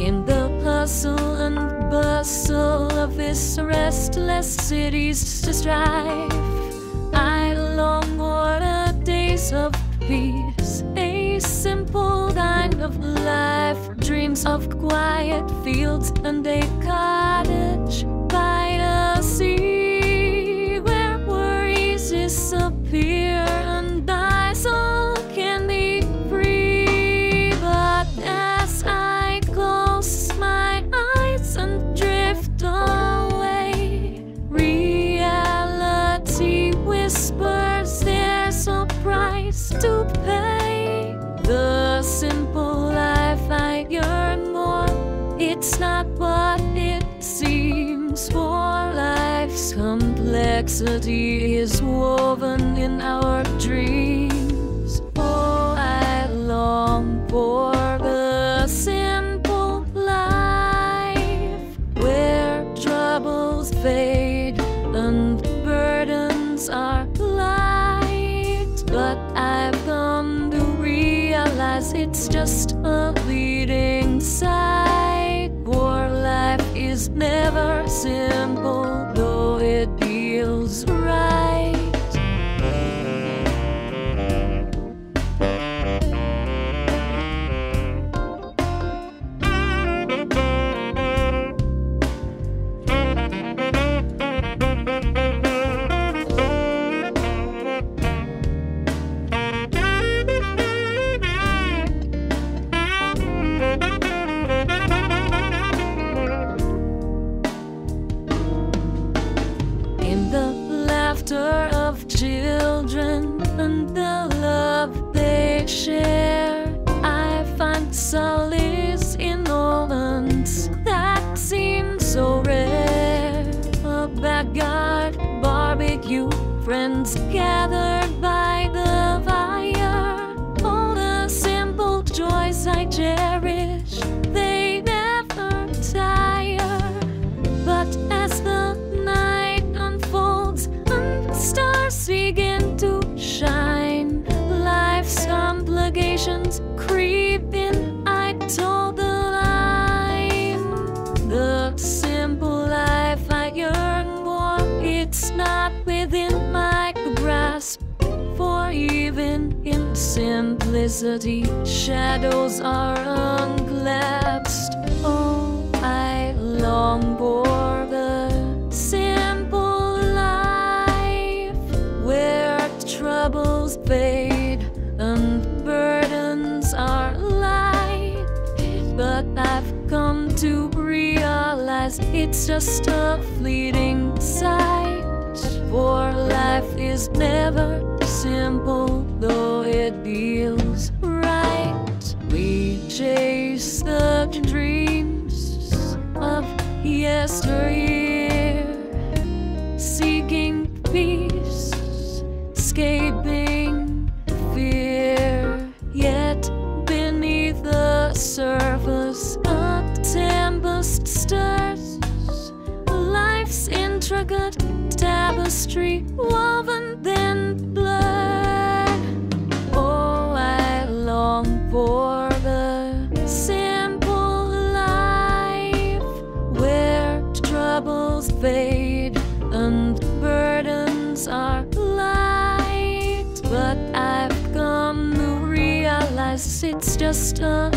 In the hustle and bustle of this restless city's strife, I long for the days of peace, a simple kind of life, dreams of quiet fields and a cottage by the sea. To pay. The simple life I yearn more, it's not what it seems. For life's complexity is woven in our dreams. Oh, I long for just a fleeting sight. War life is never simple, of children and the love they share, I find solace in moments that seem so rare. A backyard barbecue, friends gathered by the fire. All the simple joys I cherish, grasp. For even in simplicity, shadows are unclasped. Oh, I long for the simple life where troubles fade and burdens are light. But I've come to realize it's just a fleeting is never simple, though it feels right. We chase the dreams of yesteryear, seeking peace, escaping fear. Yet beneath the surface, a tempest stirs. Life's intricate tapestry, woven then blurred. Oh, I long for the simple life where troubles fade and burdens are light. But I've come to realize it's just a